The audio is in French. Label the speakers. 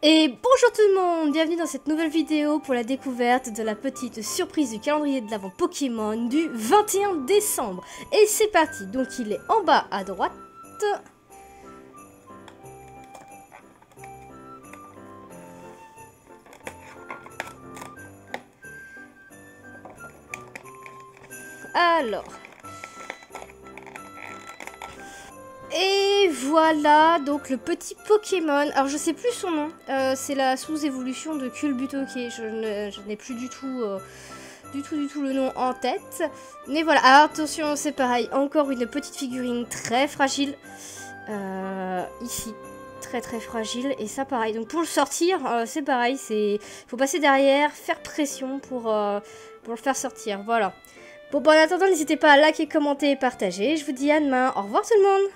Speaker 1: Et bonjour tout le monde, bienvenue dans cette nouvelle vidéo pour la découverte de la petite surprise du calendrier de l'avant Pokémon du 21 décembre. Et c'est parti, donc il est en bas à droite. Alors, voilà, donc le petit Pokémon. Alors je sais plus son nom. Euh, c'est la sous-évolution de Culbutoke. Je n'ai plus du tout, euh, du tout, du tout le nom en tête. Mais voilà, attention, c'est pareil. Encore une petite figurine très fragile. Euh, ici, très très fragile. Et ça pareil. Donc pour le sortir, c'est pareil. C'est, faut passer derrière, faire pression pour, le faire sortir. Voilà. Bon, bon, en attendant, n'hésitez pas à liker, commenter et partager. Je vous dis à demain. Au revoir tout le monde